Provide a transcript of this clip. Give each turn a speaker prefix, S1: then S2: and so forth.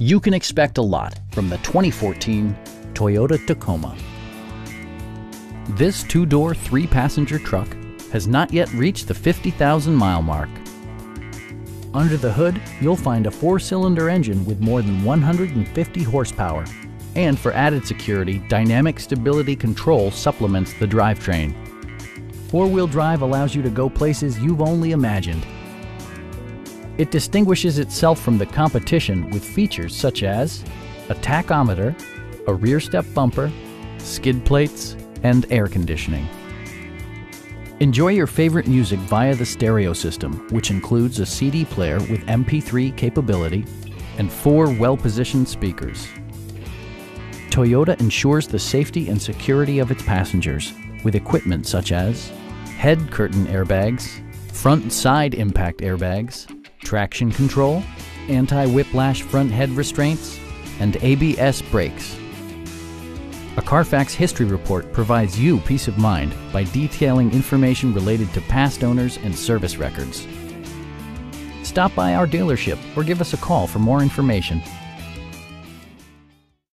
S1: You can expect a lot from the 2014 Toyota Tacoma. This two-door, three-passenger truck has not yet reached the 50,000 mile mark. Under the hood, you'll find a four-cylinder engine with more than 150 horsepower. And for added security, Dynamic Stability Control supplements the drivetrain. Four-wheel drive allows you to go places you've only imagined. It distinguishes itself from the competition with features such as a tachometer, a rear step bumper, skid plates, and air conditioning. Enjoy your favorite music via the stereo system, which includes a CD player with MP3 capability and four well-positioned speakers. Toyota ensures the safety and security of its passengers with equipment such as head curtain airbags, front side impact airbags, traction control, anti-whiplash front head restraints, and ABS brakes. A Carfax history report provides you peace of mind by detailing information related to past owners and service records. Stop by our dealership or give us a call for more information